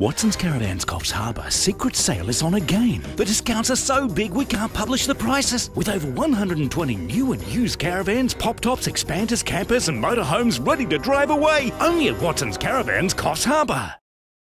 Watson's Caravans Coffs Harbour secret sale is on again. The discounts are so big we can't publish the prices. With over 120 new and used caravans, pop tops, expanders, campers, and motorhomes ready to drive away. Only at Watson's Caravans Coffs Harbour.